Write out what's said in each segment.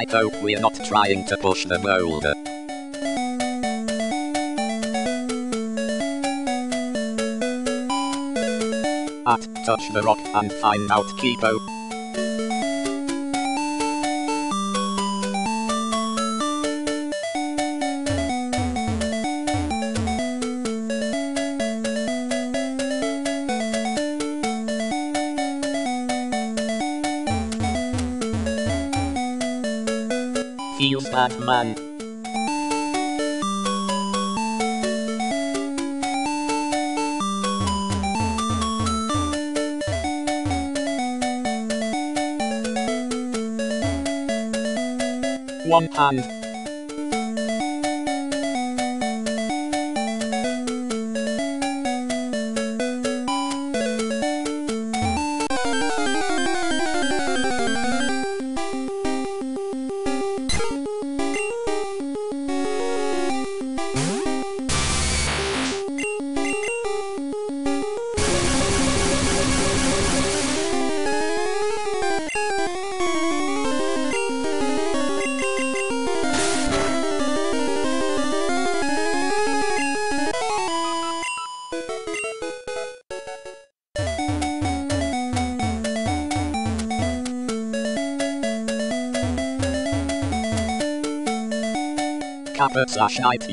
I hope we're not trying to push the boulder. At touch the rock and find out Kipo. Feels bad man. One hand. Kappa slash night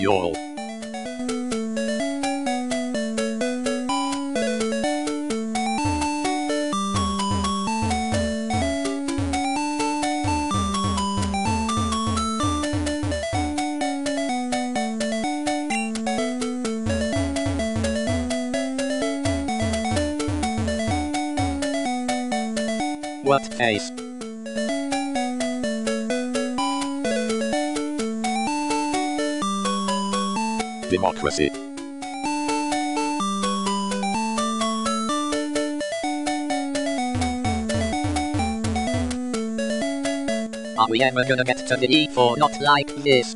Are we ever gonna get to the E4 not like this?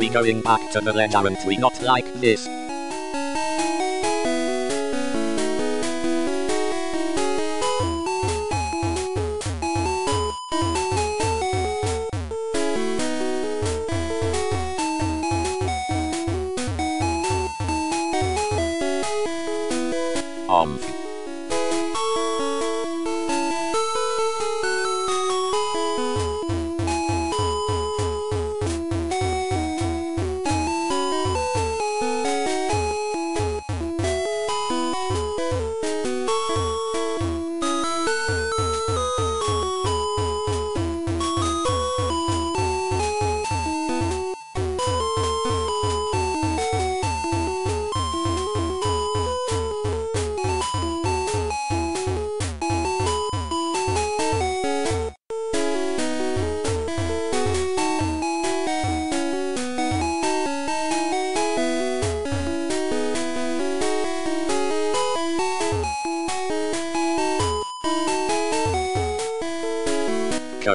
We going back to the red aren't we not like this?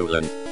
Colon.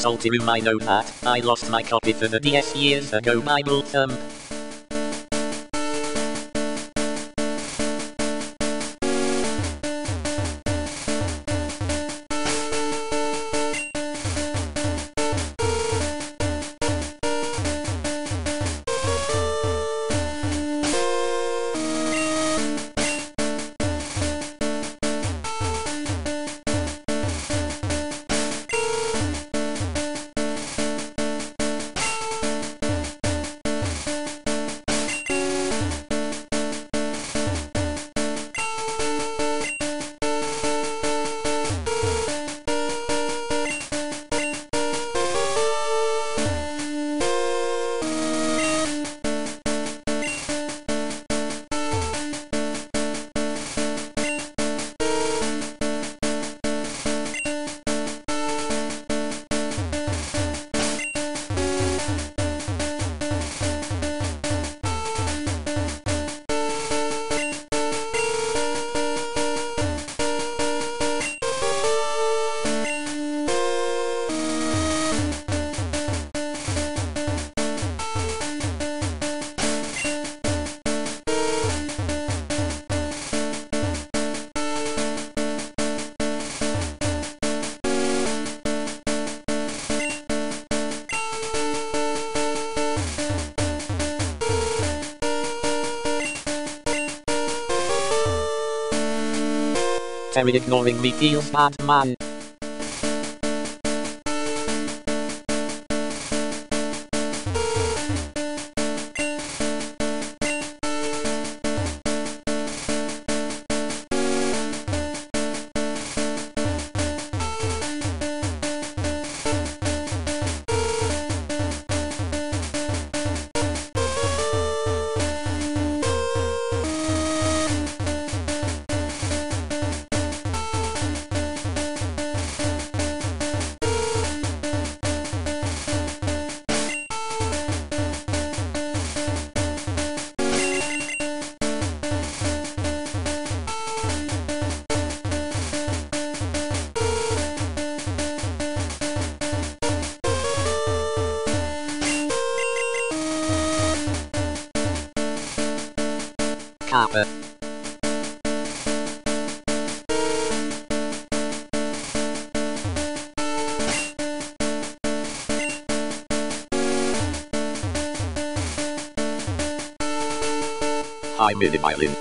Salty Room I know that. I lost my copy for the DS years ago Bible thump. Terry ignoring me feels bad man. Hi Millie Violin.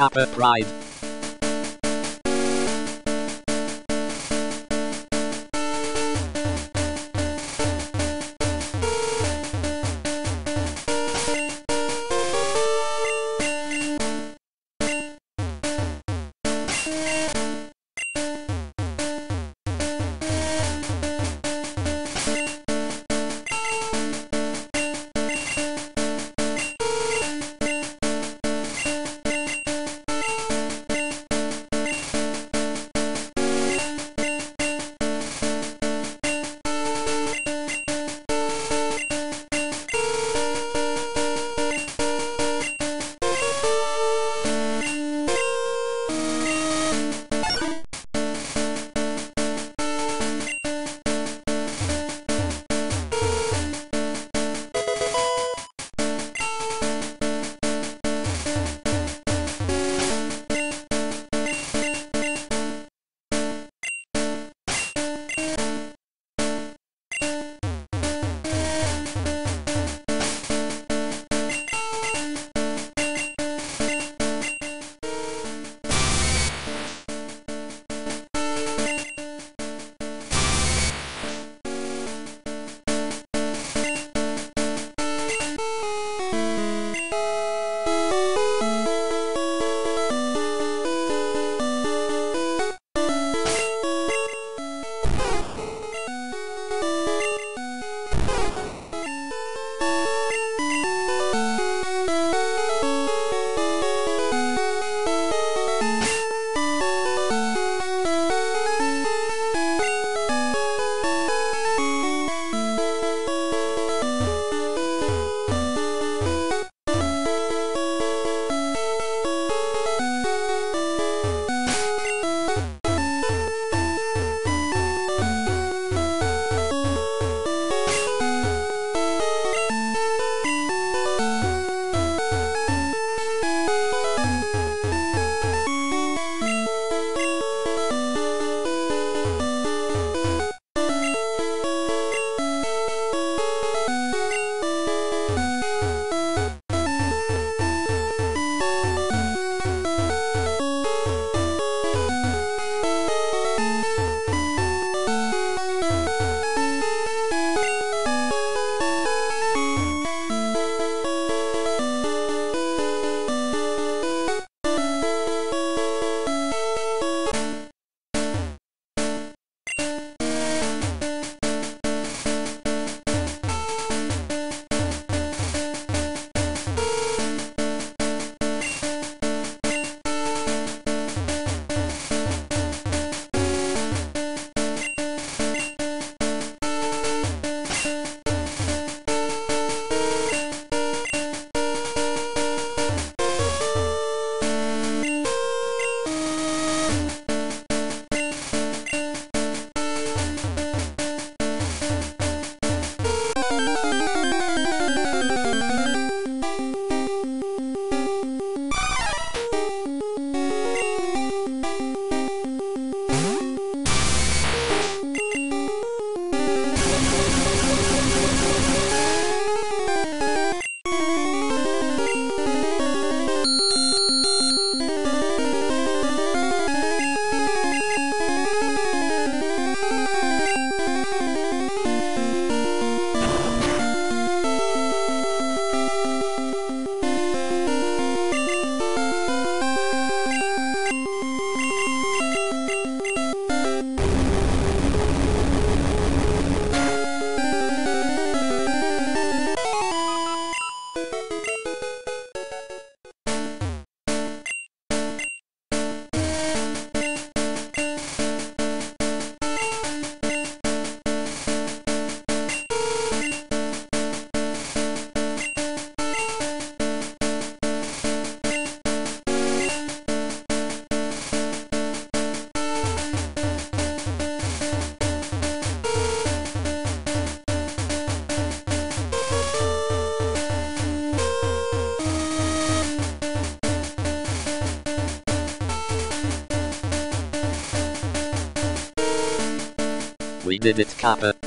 Kappa Pride. Kappa.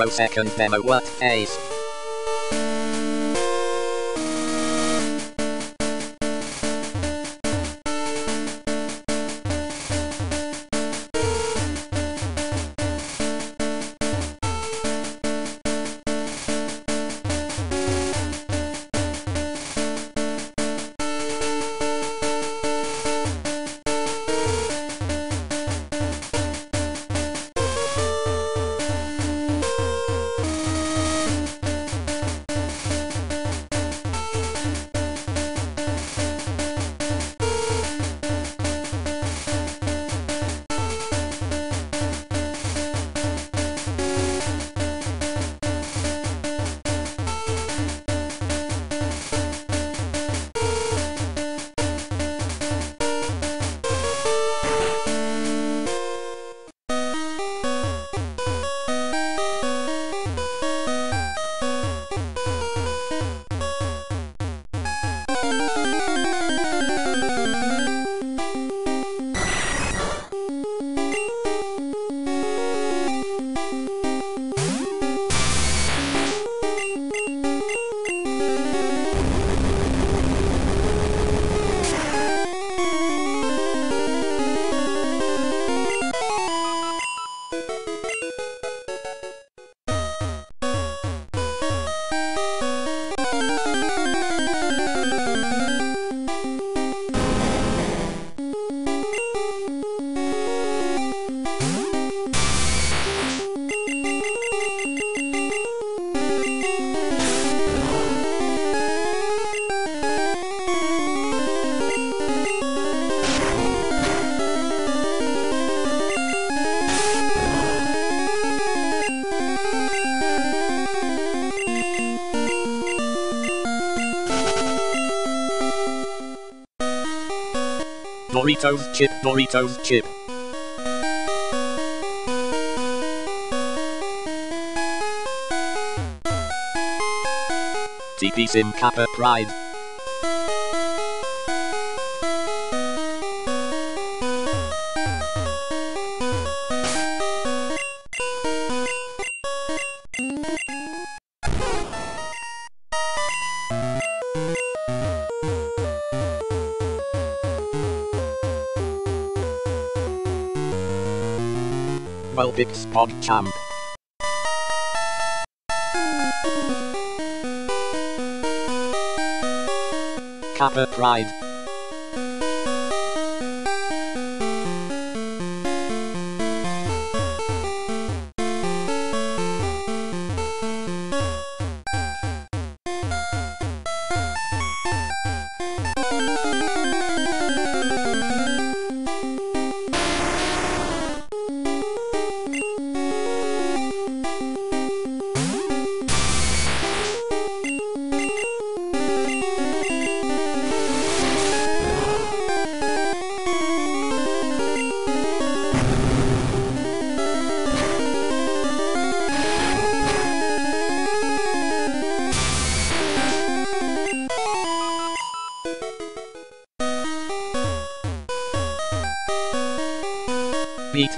Zero second demo what ace. Doritos chip, Doritos chip. TP Sim Kappa Pride. Vulpix Pod Champ. Kappa Pride.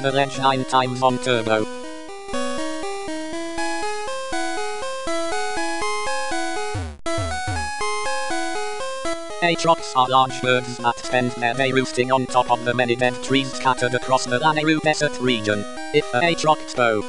the ledge 9 times on turbo. Atrox are large birds that spend their day roosting on top of the many dead trees scattered across the Laneru desert region. If a Atrox bow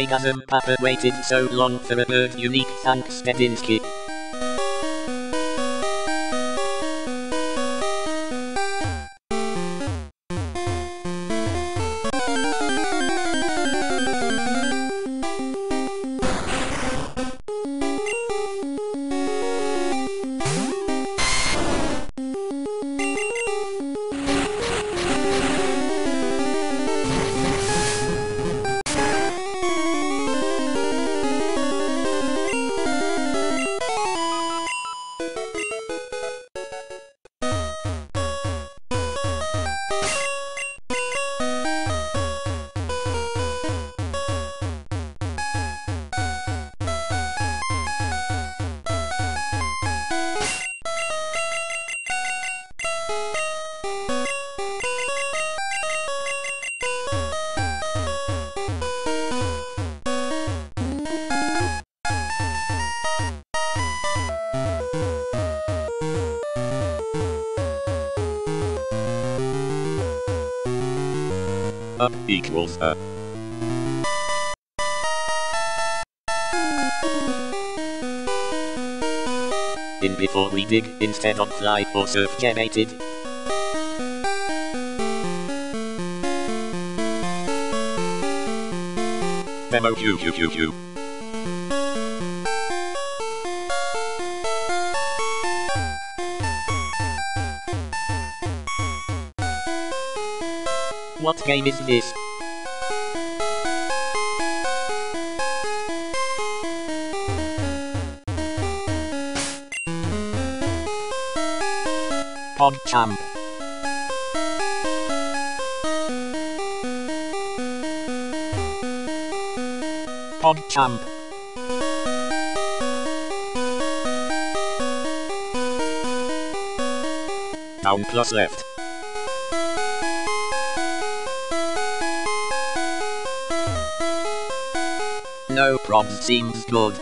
Why doesn't Papa waited so long for a bird unique thanks Medinsky. Equals a. In before we dig instead of fly or surf generated. Memo Q Q Q Q. What game is this? PogChamp. PogChamp. Down plus left. No probs seems good.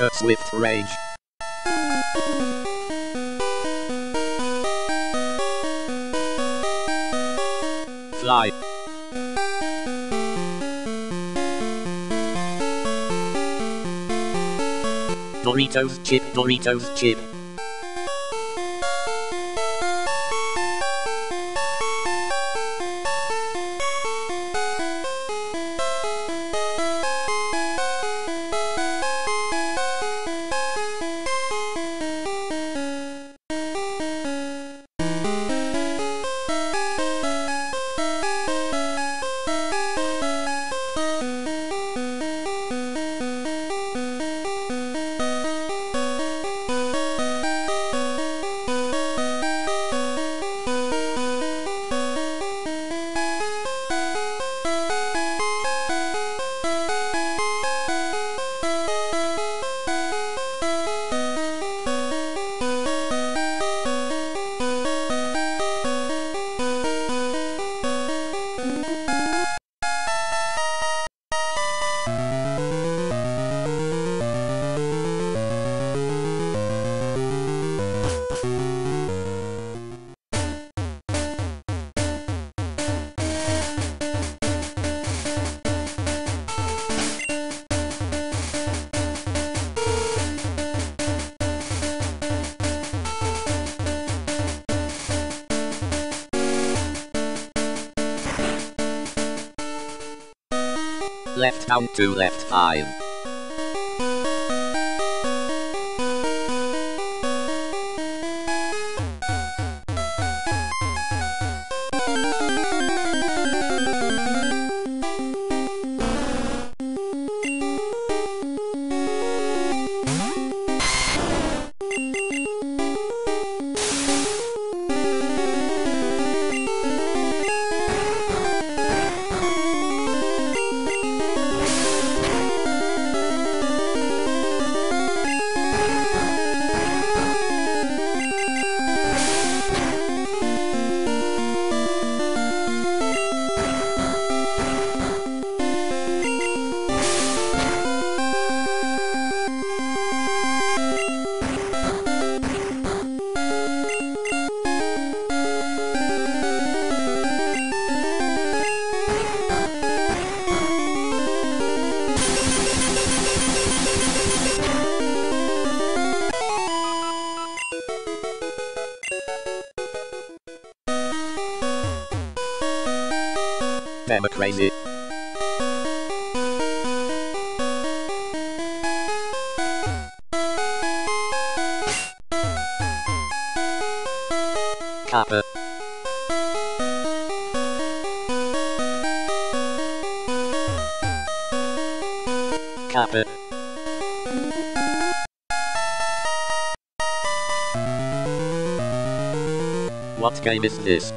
Water Swift Rage. Fly. Doritos chip, Doritos chip. Left down to left 5. What game is this?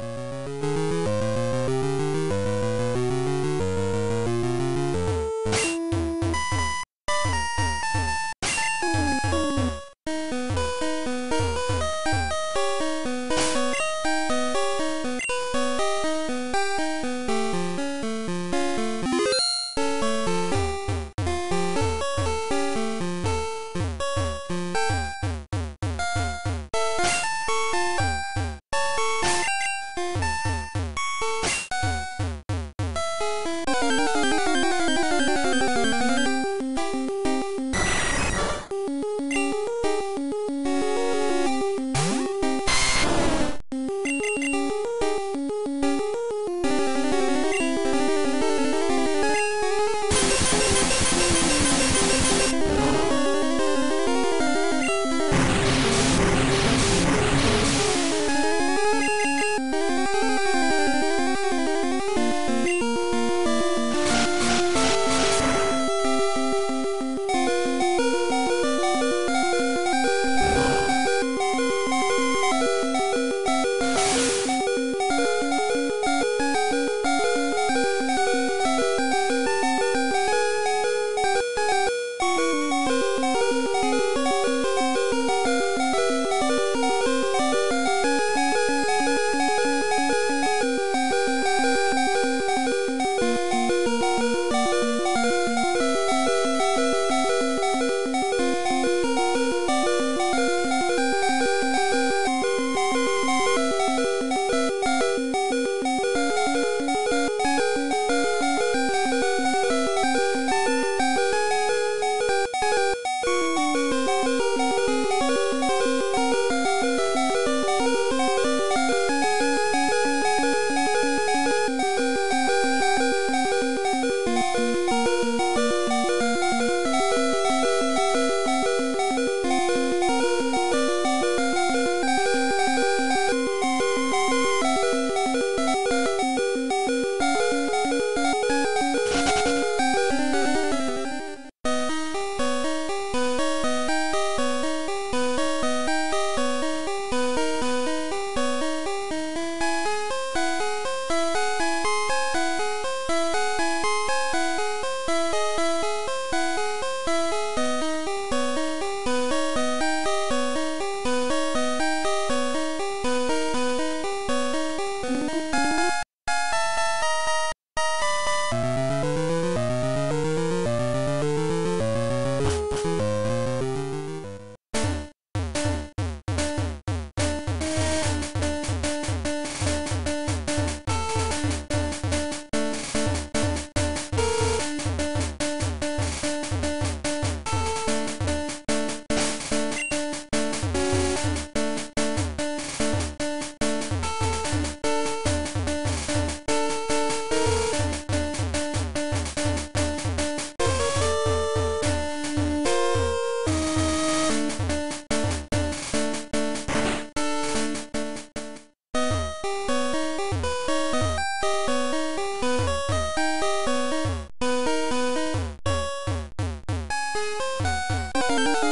Thank you.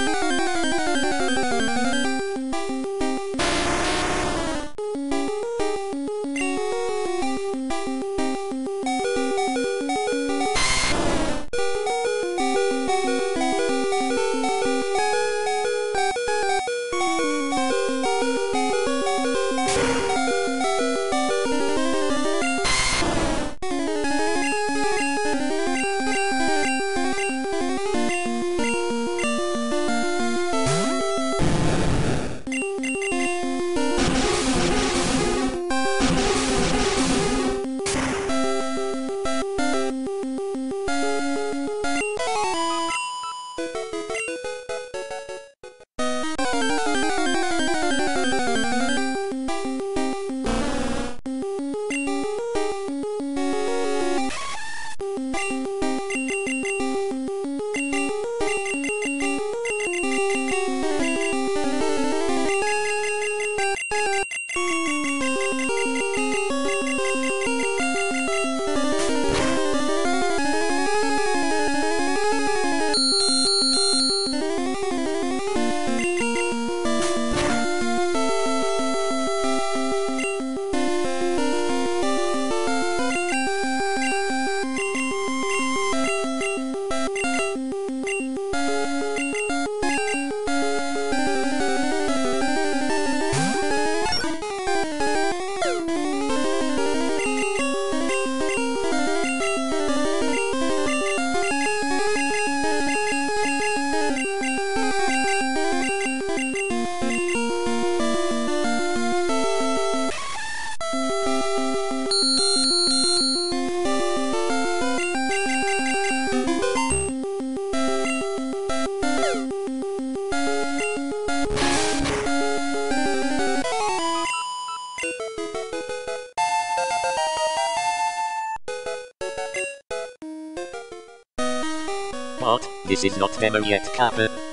This is not demo yet, Kappa.